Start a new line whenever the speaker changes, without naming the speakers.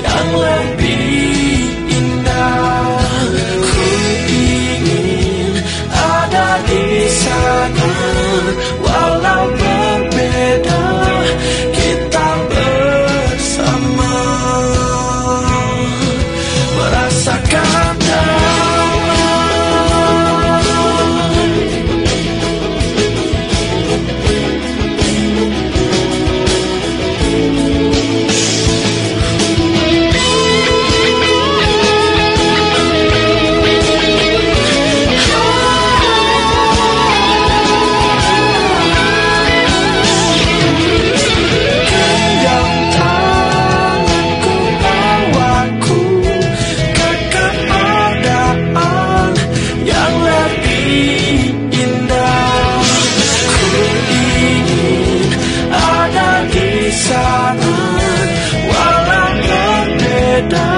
Yang lain sana Walau kau beda